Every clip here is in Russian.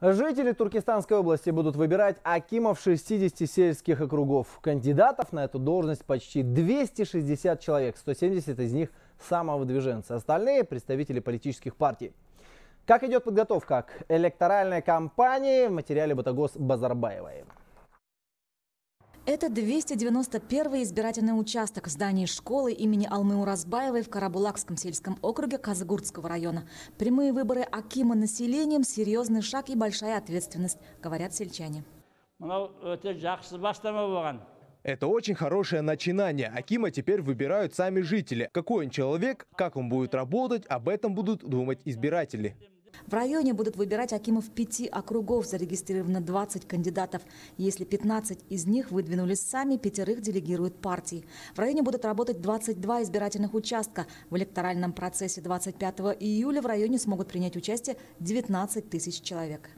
Жители Туркестанской области будут выбирать акимов 60 сельских округов. Кандидатов на эту должность почти 260 человек, 170 из них самовыдвиженцы, остальные представители политических партий. Как идет подготовка к электоральной кампании в материале Батагос Базарбаевой. Это 291-й избирательный участок зданий школы имени Алмы Уразбаевой в Карабулакском сельском округе Казагурдского района. Прямые выборы Акима населением – серьезный шаг и большая ответственность, говорят сельчане. Это очень хорошее начинание. Акима теперь выбирают сами жители. Какой он человек, как он будет работать, об этом будут думать избиратели. В районе будут выбирать акимов пяти округов. Зарегистрировано 20 кандидатов. Если 15 из них выдвинулись сами, пятерых делегируют партии. В районе будут работать 22 избирательных участка. В электоральном процессе 25 июля в районе смогут принять участие 19 тысяч человек.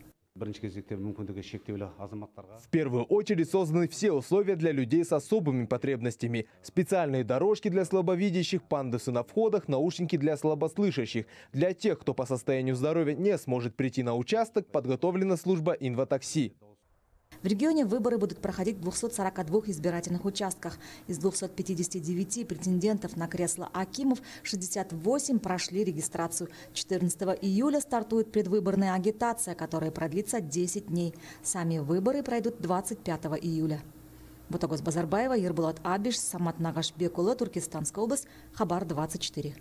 В первую очередь созданы все условия для людей с особыми потребностями. Специальные дорожки для слабовидящих, пандусы на входах, наушники для слабослышащих. Для тех, кто по состоянию здоровья не сможет прийти на участок, подготовлена служба инватакси. В регионе выборы будут проходить в 242 избирательных участках. Из 259 претендентов на кресло Акимов 68 прошли регистрацию. 14 июля стартует предвыборная агитация, которая продлится 10 дней. Сами выборы пройдут 25 июля. Бутагос Базарбаева, Ербулат Абиш, Самат Нагашбекула, Туркестанская область, Хабар 24.